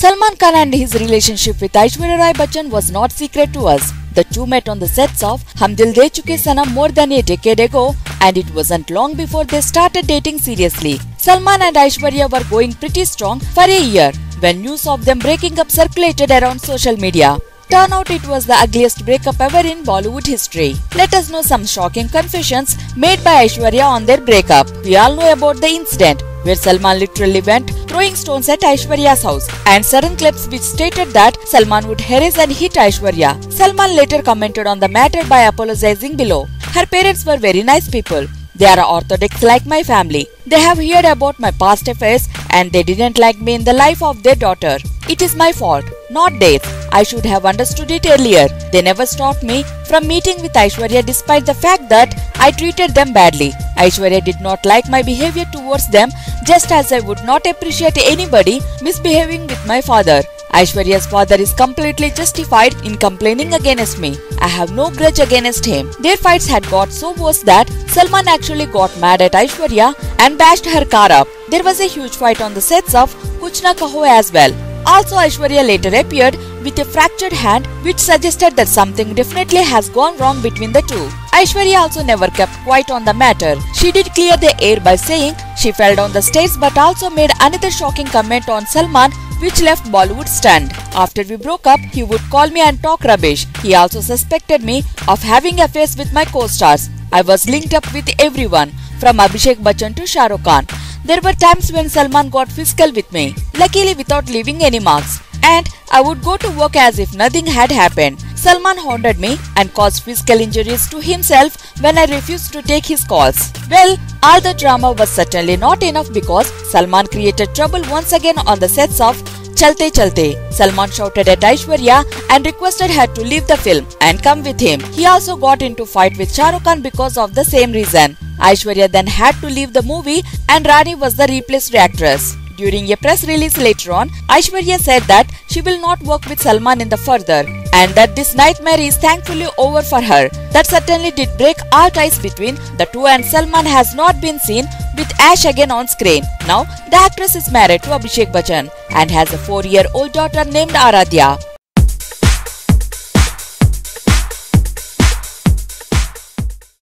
Salman Khan and his relationship with Aishwarya Rai Bachchan was not secret to us. The two met on the sets of Hum Dil De Chuke Sanam more than a decade ago and it wasn't long before they started dating seriously. Salman and Aishwarya were going pretty strong for a year when news of them breaking up circulated around social media. Turn out it was the ugliest breakup ever in Bollywood history. Let us know some shocking confessions made by Aishwarya on their breakup. We all know about the incident where Salman literally went throwing stones at Aishwarya's house and certain clips which stated that Salman would harass and hit Aishwarya. Salman later commented on the matter by apologizing below. Her parents were very nice people. They are orthodox like my family. They have heard about my past affairs and they didn't like me in the life of their daughter. It is my fault, not theirs. I should have understood it earlier. They never stopped me from meeting with Aishwarya despite the fact that I treated them badly. Aishwarya did not like my behavior towards them just as I would not appreciate anybody misbehaving with my father. Aishwarya's father is completely justified in complaining against me. I have no grudge against him. Their fights had got so worse that Salman actually got mad at Aishwarya and bashed her car up. There was a huge fight on the sets of Kuch Na Kaho as well. Also, Aishwarya later appeared with a fractured hand which suggested that something definitely has gone wrong between the two. Aishwarya also never kept quiet on the matter. She did clear the air by saying she fell down the stairs but also made another shocking comment on Salman which left Bollywood stunned. After we broke up, he would call me and talk rubbish. He also suspected me of having affairs with my co-stars. I was linked up with everyone, from Abhishek Bachchan to Shah Rukh Khan. There were times when Salman got physical with me, luckily without leaving any marks. And I would go to work as if nothing had happened. Salman haunted me and caused physical injuries to himself when I refused to take his calls. Well, all the drama was certainly not enough because Salman created trouble once again on the sets of Chalte Chalte. Salman shouted at Aishwarya and requested her to leave the film and come with him. He also got into fight with Shah Rukh Khan because of the same reason. Aishwarya then had to leave the movie and Rani was the replaced actress. During a press release later on, Aishwarya said that she will not work with Salman in the further and that this nightmare is thankfully over for her. That certainly did break all ties between the two and Salman has not been seen with Ash again on screen. Now, the actress is married to Abhishek Bachchan and has a 4-year-old daughter named Aradhya.